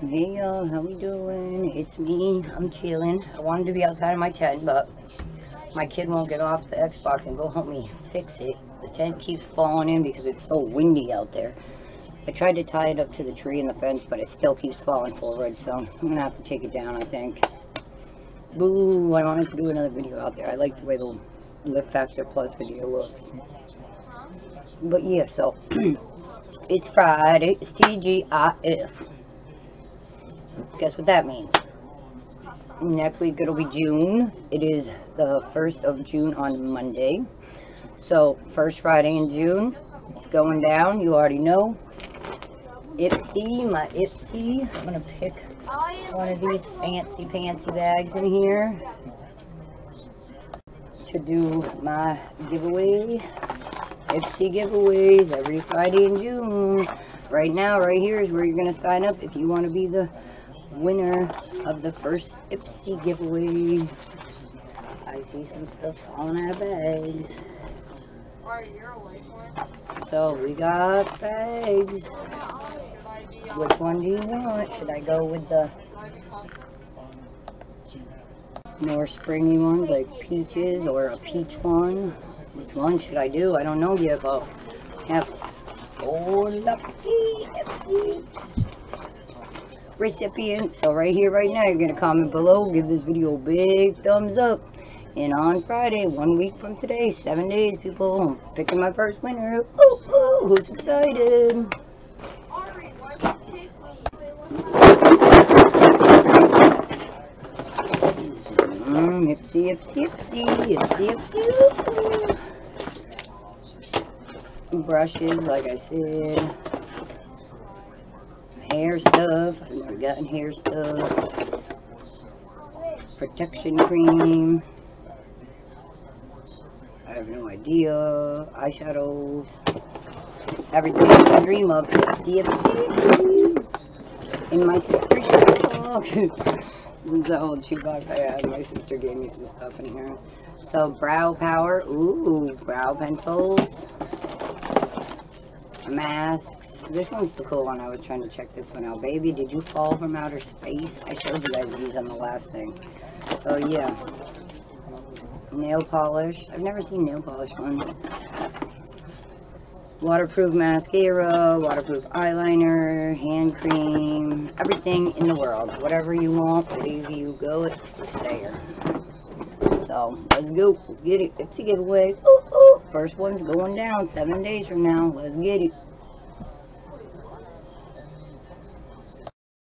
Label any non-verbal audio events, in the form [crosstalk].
Hey y'all, how we doing? It's me. I'm chilling. I wanted to be outside of my tent, but my kid won't get off the Xbox and go help me fix it. The tent keeps falling in because it's so windy out there. I tried to tie it up to the tree in the fence, but it still keeps falling forward, so I'm gonna have to take it down, I think. Boo, I wanted to do another video out there. I like the way the Lift Factor Plus video looks. But yeah, so [clears throat] it's Friday. It's TGIF. Guess what that means? Next week it'll be June. It is the 1st of June on Monday. So, first Friday in June. It's going down. You already know. Ipsy, my Ipsy. I'm going to pick one of these fancy fancy bags in here to do my giveaway. Ipsy giveaways every Friday in June. Right now, right here is where you're going to sign up if you want to be the winner of the first Ipsy giveaway. I see some stuff falling out of bags. So we got bags. Which one do you want? Should I go with the more springy ones like peaches or a peach one? Which one should I do? I don't know yet, but have oh lucky Ipsy recipient. So right here, right now, you're going to comment below. Give this video a big thumbs up. And on Friday, one week from today, seven days, people, I'm picking my first winner. Ooh, ooh, who's excited? Mm, ipsy, ipsy, ipsy, ipsy, ipsy, ipsy. Brushes, like I said hair stuff. I've never gotten hair stuff. Protection cream. I have no idea. Eyeshadows. Everything I dream of. See if in my sister's this [laughs] the old shoebox I had. My sister gave me some stuff in here. So brow power. Ooh, brow pencils masks. This one's the cool one. I was trying to check this one out. Baby, did you fall from outer space? I showed you guys these on the last thing. So, yeah. Nail polish. I've never seen nail polish ones. Waterproof mascara, waterproof eyeliner, hand cream, everything in the world. Whatever you want, wherever you go, it's there. So, let's go. Let's get it. Ipsy giveaway. Ooh, ooh. First one's going down seven days from now. Let's get it.